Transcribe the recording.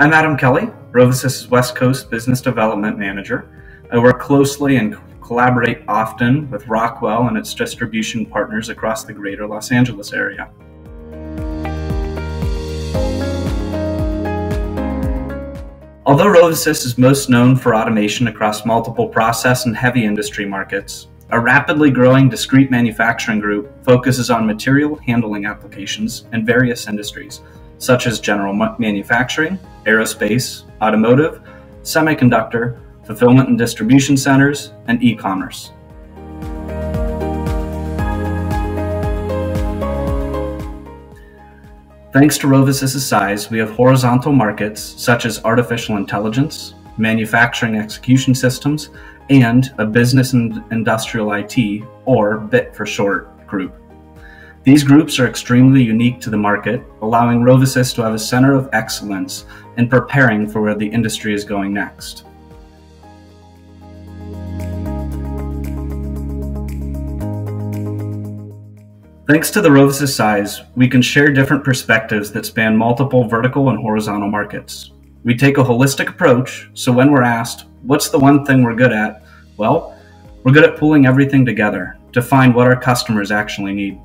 I'm Adam Kelly, RoviSys' West Coast Business Development Manager. I work closely and collaborate often with Rockwell and its distribution partners across the greater Los Angeles area. Although RoviSys is most known for automation across multiple process and heavy industry markets, a rapidly growing discrete manufacturing group focuses on material handling applications in various industries, such as general manufacturing, aerospace, automotive, semiconductor, fulfillment and distribution centers, and e commerce. Thanks to RoviSys' size, we have horizontal markets such as artificial intelligence, manufacturing execution systems, and a business and industrial IT, or BIT for short, group. These groups are extremely unique to the market, allowing Rovisys to have a center of excellence in preparing for where the industry is going next. Thanks to the Rovisys size, we can share different perspectives that span multiple vertical and horizontal markets. We take a holistic approach, so when we're asked, what's the one thing we're good at? Well, we're good at pulling everything together to find what our customers actually need.